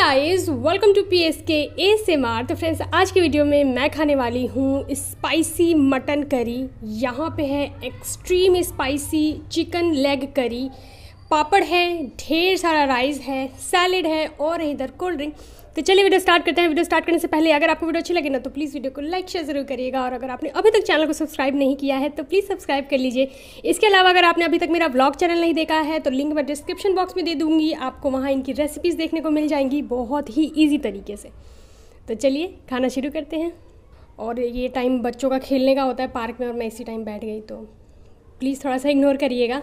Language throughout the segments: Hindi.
Guys welcome to P S K A से मार तो फ्रेंड्स आज की वीडियो में मैं खाने वाली हूँ स्पाइसी मटन करी यहाँ पे है एक्सट्रीम स्पाइसी चिकन लेग करी पापड़ है, ढेर सारा राइस है सैलेड है और इधर कोल्ड ड्रिंक तो चलिए वीडियो स्टार्ट करते हैं। वीडियो स्टार्ट करने से पहले अगर आपको वीडियो अच्छी लगे ना तो प्लीज़ वीडियो को लाइक शेयर ज़रूर करिएगा। और अगर आपने अभी तक चैनल को सब्सक्राइब नहीं किया है तो प्लीज़ सब्सक्राइब कर लीजिए। इसके अलावा अगर आपने अभी तक मेरा ब्लॉग चैनल नहीं देखा है तो लिंक मैं डिस्क्रिप्शन बॉक्स में दे दूँगी। आपको वहाँ इनकी रेसिपीज़ देखने को मिल जाएँगी बहुत ही ईजी तरीके से। तो चलिए, खाना शुरू करते हैं। और ये टाइम बच्चों का खेलने का होता है पार्क में और मैं इसी टाइम बैठ गई तो प्लीज़ थोड़ा सा इग्नोर करिएगा।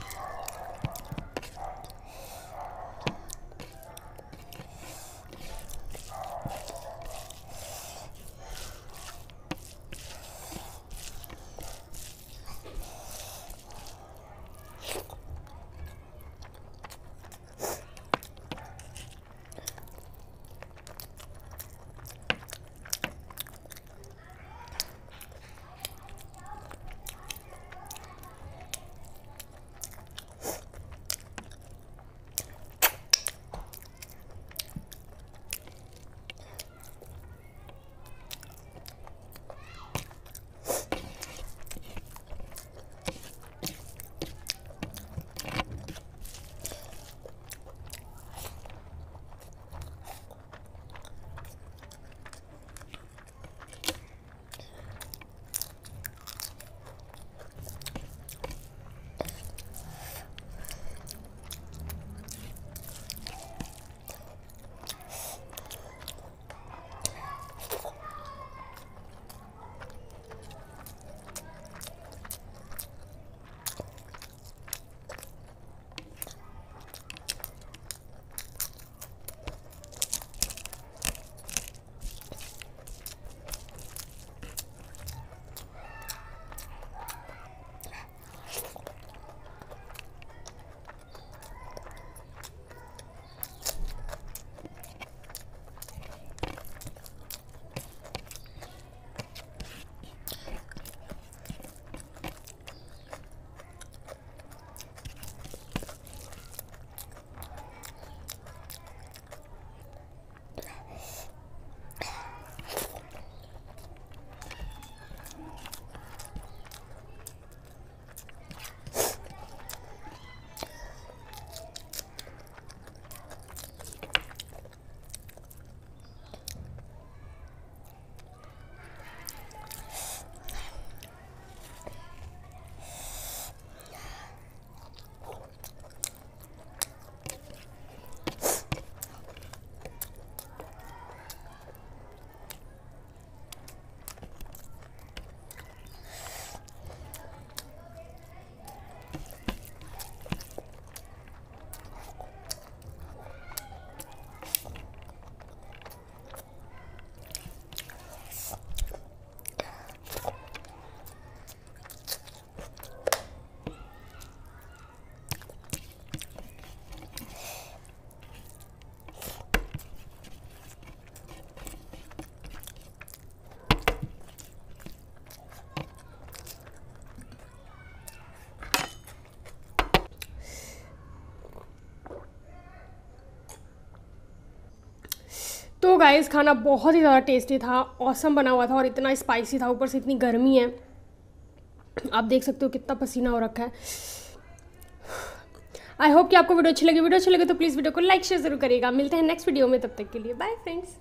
तो गाइस खाना बहुत ही ज़्यादा टेस्टी था औसम बना हुआ था और इतना स्पाइसी था, ऊपर से इतनी गर्मी है। आप देख सकते हो कितना पसीना हो रखा है। आई होप कि आपको वीडियो अच्छी लगी। वीडियो अच्छी लगे तो प्लीज़ वीडियो को लाइक शेयर ज़रूर करिएगा। मिलते हैं नेक्स्ट वीडियो में, तब तक के लिए। Bye friends